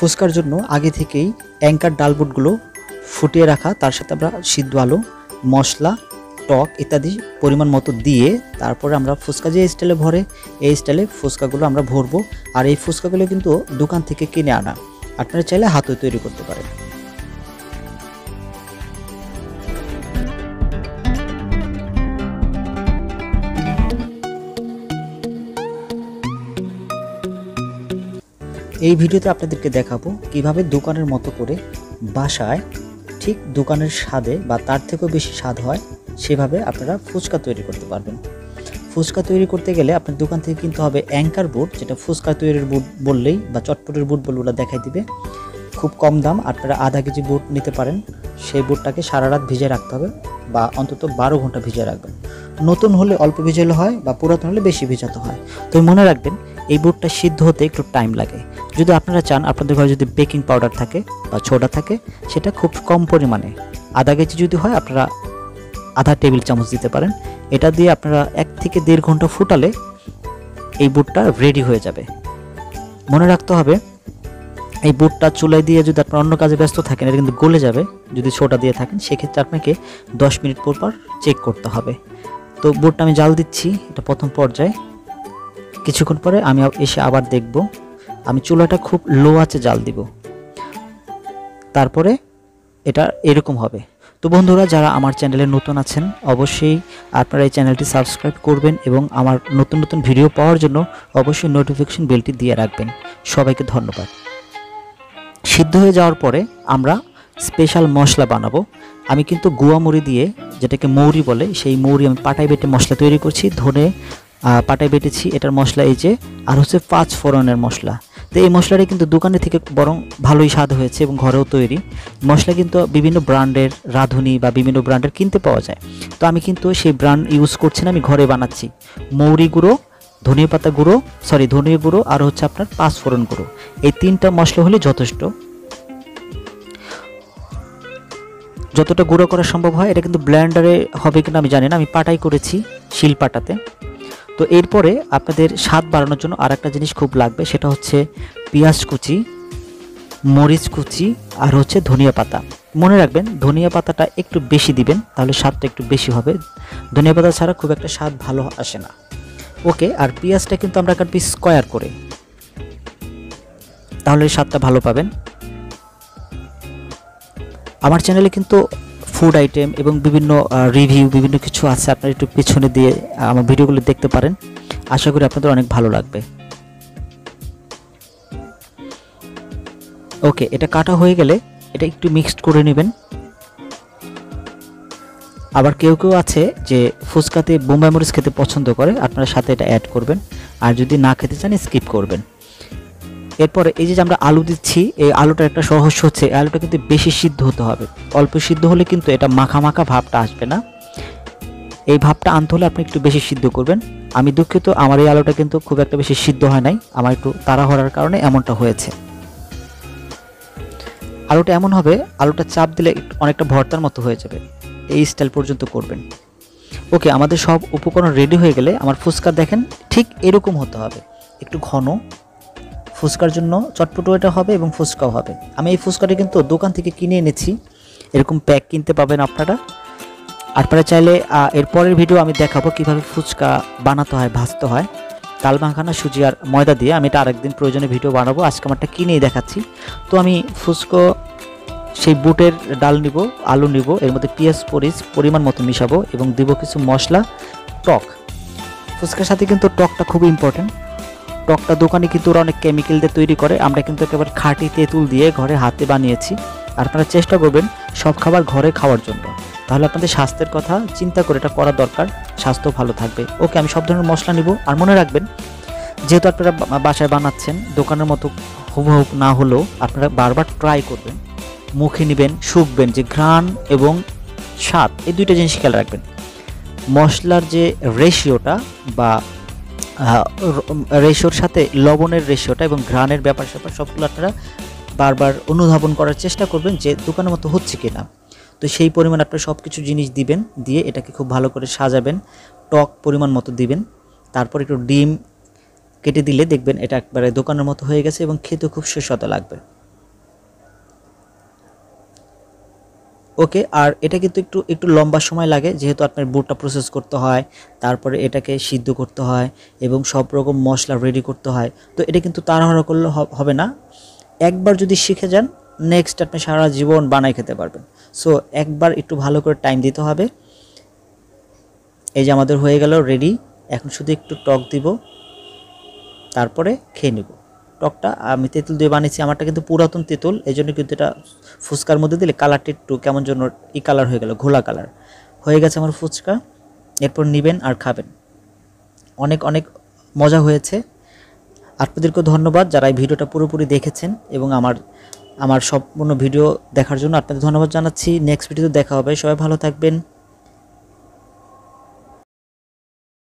ফুচকার জন্য আগে থেকেই অ্যাঙ্কার ডাল বুটগুলো ফুটিয়ে রাখা, তার সাথে আমরা সিদ্ধ আলু, মশলা, টক ইত্যাদি পরিমাণ মতো দিয়ে তারপরে আমরা ফুচকা যে স্টাইলে ভরে, এই স্টাইলে ফুচকাগুলো আমরা ভরবো। আর এই ফুচকাগুলো কিন্তু দোকান থেকে কিনে আনা। আপনারা চাইলে হাতে তৈরি করতে পারেন। এই ভিডিওতে আপনাদেরকে দেখাবো কীভাবে দোকানের মতো করে বাসায় ঠিক দোকানের স্বাদে বা তার থেকেও বেশি স্বাদ হয়, সেভাবে আপনারা ফুচকা তৈরি করতে পারবেন। ফুচকা তৈরি করতে গেলে আপনার দোকান থেকে কিনতে হবে অ্যাঙ্কার বুট, যেটা ফুচকা তৈরির বুট বললেই বা চটপটের বুট বলে ওরা দেখাই দিবে। খুব কম দাম, আপনারা আধা কেজি বুট নিতে পারেন, সেই বুটটাকে সারা রাত ভিজে রাখতে হবে বা অন্তত বারো ঘণ্টা ভিজে রাখবেন। নতুন হলে অল্প ভিজালে হয় বা পুরাতন হলে বেশি ভিজাতে হয়। তো মনে রাখবেন এই বুটটা সিদ্ধ হতে একটু টাইম লাগে। যদি আপনারা চান, আপনাদের ঘরে যদি বেকিং পাউডার থাকে বা ছোটা থাকে, সেটা খুব কম পরিমাণে। আধা কেজি যদি হয়, আপনারা আধা টেবিল চামচ দিতে পারেন। এটা দিয়ে আপনারা এক থেকে দেড় ঘণ্টা ফুটালে এই বুটটা রেডি হয়ে যাবে। মনে রাখতে হবে, এই বুটটা চুলায় দিয়ে যদি আপনার অন্য কাজে ব্যস্ত থাকেন, এটা কিন্তু গলে যাবে। যদি ছোটা দিয়ে থাকেন, সেক্ষেত্রে আপনাকে দশ মিনিট পর পর চেক করতে হবে। তো বুটটা আমি জাল দিচ্ছি, এটা প্রথম পর্যায়ে। কিছুক্ষণ পরে আমি এসে আবার দেখব। আমি চুলাটা খুব লো আছে জাল দিব। তারপরে এটা এরকম হবে। তো বন্ধুরা, যারা আমার চ্যানেলে নতুন আছেন, অবশ্যই আপনারা এই চ্যানেলটি সাবস্ক্রাইব করবেন এবং আমার নতুন নতুন ভিডিও পাওয়ার জন্য অবশ্যই নোটিফিকেশন বেলটি দিয়ে রাখবেন। সবাইকে ধন্যবাদ। সিদ্ধ হয়ে যাওয়ার পরে আমরা স্পেশাল মশলা বানাবো। আমি কিন্তু গুয়া মুড়ি দিয়ে, যেটাকে মৌরি বলে, সেই মৌরি আমি পাটাই বেটে মশলা তৈরি করছি। ধনে পাটাই বেটেছি, এটার মশলা এই যে, আর হচ্ছে পাঁচ ফোড়নের মশলা। তো এই মশলাটা কিন্তু দোকানে থেকে বরং ভালোই স্বাদ হয়েছে এবং ঘরেও তৈরি। মশলা কিন্তু বিভিন্ন ব্র্যান্ডের, রাঁধুনি বা বিভিন্ন ব্র্যান্ডের কিনতে পাওয়া যায়। তো আমি কিন্তু সেই ব্র্যান্ড ইউজ করছি না, আমি ঘরে বানাচ্ছি। মৌরি গুঁড়ো, ধনিয়া পাতা গুঁড়ো সরি ধনিয়া গুঁড়ো আর হচ্ছে আপনার পাঁচ ফোড়ন গুঁড়ো। এই তিনটা মশলা হলে যথেষ্ট। যতটা গুঁড়ো করা সম্ভব হয়, এটা কিন্তু ব্ল্যান্ডারে হবে কিনা আমি জানি না, আমি পাটাই করেছি শিল পাটাতে তো এরপরে আপনাদের স্বাদ বাড়ানোর জন্য আর একটা জিনিস খুব লাগবে, সেটা হচ্ছে পেঁয়াজ কুচি, মরিচ কুচি, আর হচ্ছে ধনিয়া পাতা। মনে রাখবেন, ধনিয়া পাতাটা একটু বেশি দিবেন, তাহলে স্বাদটা একটু বেশি হবে। ধনিয়া পাতা ছাড়া খুব একটা স্বাদ ভালো আসে না। ওকে, আর পেঁয়াজটা কিন্তু আমরা কাটবি স্কোয়ার করে। তাহলে স্বাদটা ভালো পাবেন। আমার চ্যানেলে কিন্তু ফুড আইটেম এবং বিভিন্ন রিভিউ বিভিন্ন কিছু আছে, আপনারা একটু পিছনে দিয়ে আমার ভিডিওগুলো দেখতে পারেন। আশা করি আপনাদের অনেক ভালো লাগবে। ওকে এটা কাটা হয়ে গেলে এটা একটু মিক্সড করে নেবেন। আবার কেউ কেউ আছে যে ফুচকাতে বোম্বাই মরিচ খেতে পছন্দ করে, আপনারা সাথে এটা অ্যাড করবেন। আর যদি না খেতে চান স্কিপ করবেন। এরপরে এই যে আমরা আলু দিচ্ছি, এই আলুটার একটা সহস্য হচ্ছে আলুটা কিন্তু বেশি সিদ্ধ হতে হবে। অল্প সিদ্ধ হলে কিন্তু এটা মাখা মাখা ভাবটা আসবে না। এই ভাবটা আনতে হলে আপনি একটু বেশি সিদ্ধ করবেন। আমি দুঃখিত, আমার এই আলুটা কিন্তু খুব একটা বেশি সিদ্ধ হয় নাই। আমার একটু তাড়াহড়ার কারণে এমনটা হয়েছে। আলুটা এমন হবে, আলুটা চাপ দিলে অনেকটা ভর্তার মতো হয়ে যাবে। এই স্টাইল পর্যন্ত করবেন। ওকে, আমাদের সব উপকরণ রেডি হয়ে গেলে আমার ফুচকা দেখেন, ঠিক এরকম হতে হবে। একটু ঘন ফুচকার জন্য চটপটো এটা হবে এবং ফুচকাও হবে। আমি এই ফুচকাটা কিন্তু দোকান থেকে কিনে এনেছি। এরকম প্যাক কিনতে পাবেন আপনারা। আপনারা চাইলে এরপরের ভিডিও আমি দেখাবো কীভাবে ফুচকা বানাতে হয়, ভাজতে হয়। তাল মাখানা, সুজি আর ময়দা দিয়ে আমি এটা আরেকদিন প্রয়োজনে ভিডিও বানাবো। আজকে আমারটা কিনেই দেখাচ্ছি। তো আমি ফুচকো, সেই বুটের ডাল নিব, আলু নিব, এর মধ্যে পেঁয়াজ পরিচ পরিমাণ মতো মিশাবো এবং দিব কিছু মশলা, টক। ফুচকার সাথে কিন্তু টকটা খুব ইম্পর্টেন্ট টকটা দোকানে কিন্তু ওরা অনেক কেমিক্যাল দিয়ে তৈরি করে। আমরা কিন্তু একেবারে খাঁটি তেঁতুল দিয়ে ঘরে হাতে বানিয়েছি। আপনারা চেষ্টা করবেন সব খাবার ঘরে খাওয়ার জন্য। তাহলে আপনাদের স্বাস্থ্যের কথা চিন্তা করে এটা করা দরকার। স্বাস্থ্য ভালো থাকবে। ওকে, আমি সব ধরনের মশলা নিব। আর মনে রাখবেন, যেহেতু আপনারা বাসায় বানাচ্ছেন, দোকানের মতো হুবহুব না হলেও আপনারা বারবার ট্রাই করবেন, মুখে নেবেন, শুকবেন যে ঘ্রাণ এবং স্বাদ, এই দুইটা জিনিস খেয়াল রাখবেন। মশলার যে রেশিওটা বা রেশিওর সাথে লবণের রেশিওটা এবং ঘ্রাণের ব্যাপার স্যাপার সবগুলো আপনারা বারবার অনুধাবন করার চেষ্টা করবেন যে দোকানের মতো হচ্ছে কি না তো সেই পরিমাণ আপনারা সব কিছু জিনিস দিবেন, দিয়ে এটাকে খুব ভালো করে সাজাবেন, টক পরিমাণ মতো দিবেন। তারপর একটু ডিম কেটে দিলে দেখবেন এটা একবারে দোকানের মতো হয়ে গেছে এবং খেতে খুব সুস্বাদু লাগবে। ওকে, আর এটা কিন্তু একটু একটু লম্বা সময় লাগে, যেহেতু আপনার বুটটা প্রসেস করতে হয়, তারপরে এটাকে সিদ্ধ করতে হয়, এবং সব রকম মশলা রেডি করতে হয়। তো এটা কিন্তু তাড়াহুড়ো করলে হবে না। একবার যদি শিখে যান নেক্সট আপনি সারা জীবন বানাই খেতে পারবেন। সো একবার একটু ভালো করে টাইম দিতে হবে। এই যে আমাদের হয়ে গেল রেডি এখন শুধু একটু টক দিব, তারপরে খেয়ে নেব। টকটা আমি তেঁতুল দিয়ে বানিয়েছি। আমারটা কিন্তু পুরাতন তেঁতুল এই জন্য কিন্তু এটা ফুচকার মধ্যে দিলে কালারটা একটু কেমন জন্য ই কালার হয়ে গেল, ঘোলা কালার হয়ে গেছে আমার ফুচকা, এরপর নেবেন আর খাবেন। অনেক অনেক মজা হয়েছে। আপনাদেরকেও ধন্যবাদ যারা এই ভিডিওটা পুরোপুরি দেখেছেন এবং আমার আমার সম্পূর্ণ ভিডিও দেখার জন্য আপনাদের ধন্যবাদ জানাচ্ছি। নেক্সট ভিডিওতে দেখা হবে। সবাই ভালো থাকবেন।